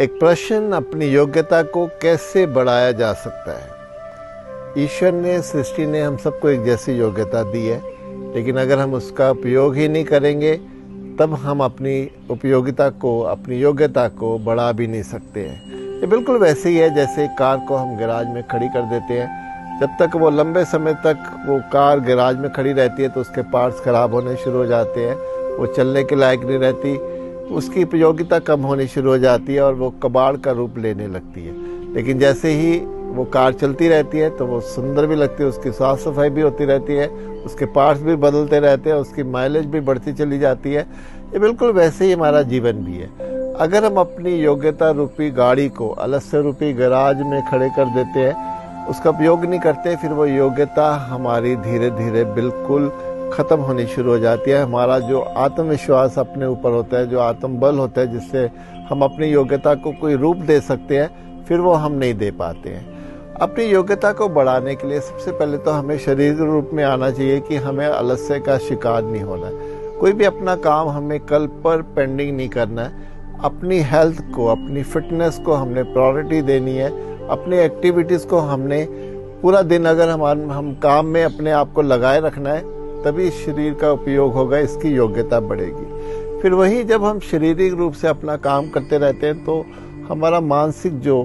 एक प्रश्न अपनी योग्यता को कैसे बढ़ाया जा सकता है? ईश्वर ने, सृष्टि ने हम सबको एक जैसी योग्यता दी है, लेकिन अगर हम उसका उपयोग ही नहीं करेंगे, तब हम अपनी उपयोगिता को, अपनी योग्यता को बढ़ा भी नहीं सकते हैं। ये बिल्कुल वैसे ही है, जैसे कार को हम गैराज में खड़ी कर देते हैं। जब तक वो लंबे समय तक वो कार गैराज में खड़ी रहती है तो उसके पार्ट्स खराब होने शुरू हो जाते हैं। वो चलने के लायक नहीं रहती। उसकी उपयोगिता कम होनी शुरू हो जाती है और वो कबाड़ का रूप लेने लगती है। लेकिन जैसे ही वो कार चलती रहती है तो वो सुंदर भी लगती है, उसकी साफ़ सफ़ाई भी होती रहती है, उसके पार्ट्स भी बदलते रहते हैं, उसकी माइलेज भी बढ़ती चली जाती है। ये बिल्कुल वैसे ही हमारा जीवन भी है। अगर हम अपनी योग्यता रूपी गाड़ी को अलस्य रूपी गैराज में खड़े कर देते हैं, उसका उपयोग नहीं करते, फिर वो योग्यता हमारी धीरे धीरे बिल्कुल खत्म होनी शुरू हो जाती है। हमारा जो आत्मविश्वास अपने ऊपर होता है, जो आत्मबल होता है, जिससे हम अपनी योग्यता को कोई रूप दे सकते हैं, फिर वो हम नहीं दे पाते हैं। अपनी योग्यता को बढ़ाने के लिए सबसे पहले तो हमें शरीर रूप में आना चाहिए कि हमें आलस्य का शिकार नहीं होना कोई भी अपना काम हमें कल पर पेंडिंग नहीं करना है। अपनी हेल्थ को, अपनी फिटनेस को हमने प्रायोरिटी देनी है। अपनी एक्टिविटीज़ को हमने पूरा दिन अगर हम हम काम में अपने आप को लगाए रखना है तभी शरीर का उपयोग होगा, इसकी योग्यता बढ़ेगी। फिर वही जब हम शारीरिक रूप से अपना काम करते रहते हैं तो हमारा मानसिक जो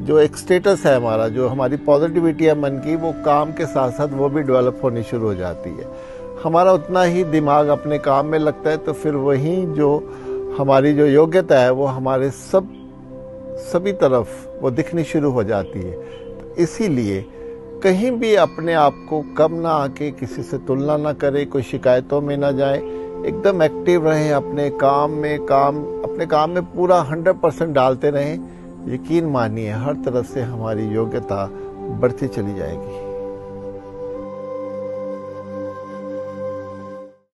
जो एक स्टेटस है हमारा, जो हमारी पॉजिटिविटी है मन की, वो काम के साथ साथ वो भी डेवलप होनी शुरू हो जाती है। हमारा उतना ही दिमाग अपने काम में लगता है तो फिर वही जो हमारी जो योग्यता है, वो हमारे सब, सभी तरफ़ वो दिखनी शुरू हो जाती है। इसीलिए कहीं भी अपने आप को कम ना आके किसी से तुलना ना करे, कोई शिकायतों में ना जाए, एकदम एक्टिव रहें, अपने काम में काम, अपने काम में पूरा हंड्रेड परसेंट डालते रहें। यकीन मानिए, हर तरफ़ से हमारी योग्यता बढ़ती चली जाएगी।